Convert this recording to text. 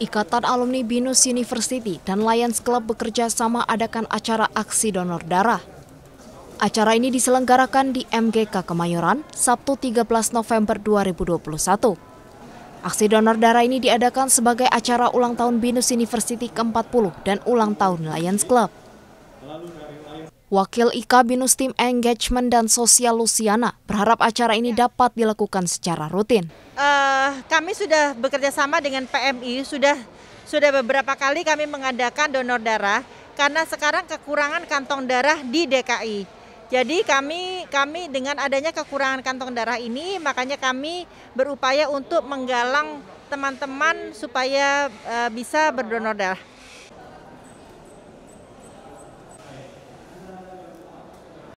Ikatan Alumni Binus University dan Lions Club bekerja sama adakan acara aksi donor darah. Acara ini diselenggarakan di MGK Kemayoran, Sabtu 13 November 2021. Aksi donor darah ini diadakan sebagai acara ulang tahun Binus University ke-40 dan ulang tahun Lions Club. Wakil IKA Binus Tim Engagement dan Sosial Luciana berharap acara ini dapat dilakukan secara rutin. Uh, kami sudah bekerja sama dengan PMI, sudah sudah beberapa kali kami mengadakan donor darah karena sekarang kekurangan kantong darah di DKI. Jadi kami kami dengan adanya kekurangan kantong darah ini makanya kami berupaya untuk menggalang teman-teman supaya uh, bisa berdonor darah.